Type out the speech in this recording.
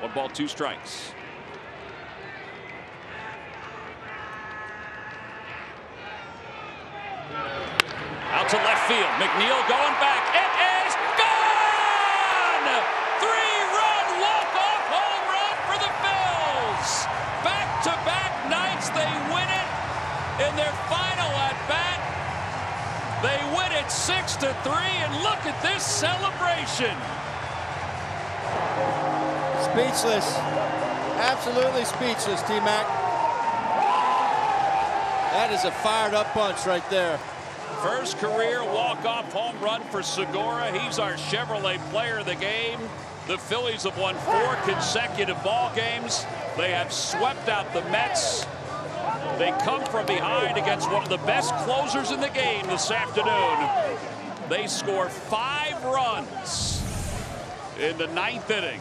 One ball, two strikes. Out to left field. McNeil going back. It is gone! Three-run walk-off home run for the Phils. Back-to-back nights, they win it in their final at-bat. They win it six to three, and look at this celebration. Speechless. Absolutely speechless, T-Mac. That is a fired up bunch right there. First career walk-off home run for Segura. He's our Chevrolet player of the game. The Phillies have won four consecutive ball games. They have swept out the Mets. They come from behind against one of the best closers in the game this afternoon. They score five runs in the ninth inning.